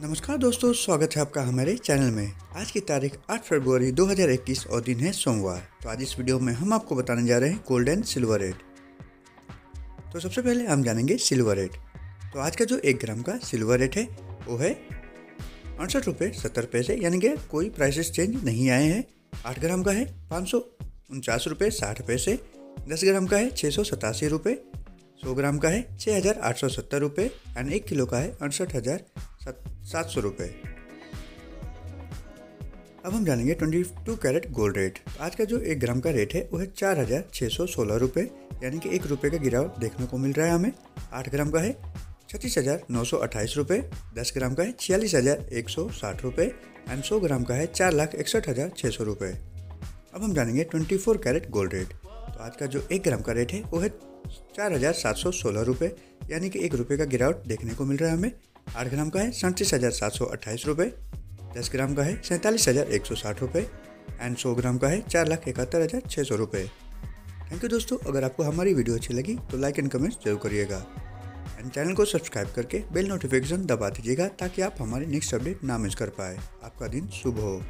नमस्कार दोस्तों, स्वागत है आपका हमारे चैनल में। आज की तारीख 8 फरवरी 2021 और दिन है सोमवार। तो आज इस वीडियो में हम आपको बताने जा रहे हैं गोल्ड एंड सिल्वर रेट। तो सबसे पहले हम जानेंगे सिल्वर रेट। तो आज का जो एक ग्राम का सिल्वर रेट है, वो है अड़सठ रुपये सत्तर पैसे, यानी कि कोई प्राइसेस चेंज नहीं आए हैं। आठ ग्राम का है पाँच सौ उनचास रुपये साठ पैसे, दस ग्राम का है छः सौ सतासी रुपये, सौ ग्राम का है छः हज़ार आठ सौ सत्तर रुपये, एंड एक किलो का है अड़सठ हज़ार सात सौ रुपये अब हम जानेंगे twenty two carat gold rate. आज का जो एक ग्राम का रेट है, वो है चार हज़ार छः सौ सोलह रुपये यानी कि एक रुपये का गिरावट देखने को मिल रहा है हमें। आठ ग्राम का है, छत्तीस हज़ार नौ सौ अट्ठाईस रुपये दस ग्राम का है, छियालीस हज़ार एक सौ साठ रुपये एंड सौ ग्राम का है, चार लाख इकसठ हज़ार छः सौ रुपये अब हम जानेंगे twenty four carat gold rate. तो आज का जो एक ग्राम का रेट है, वो है चार हज़ार सात सौ सोलह रुपये यानी कि एक रुपये का गिरावट देखने को मिल रहा है हमें। आठ ग्राम का है, सैंतीस हज़ार सात सौ अट्ठाईस रुपये दस ग्राम का है, सैंतालीस हज़ार एक सौ साठ रुपये एंड सौ ग्राम का है, चार लाख इकहत्तर हज़ार छः सौ रुपये थैंक यू दोस्तों, अगर आपको हमारी वीडियो अच्छी लगी तो लाइक एंड कमेंट ज़रूर करिएगा। एंड चैनल को सब्सक्राइब करके बेल नोटिफिकेशन दबा दीजिएगा, ताकि आप हमारे नेक्स्ट अपडेट ना मिस कर पाए। आपका दिन शुभ हो।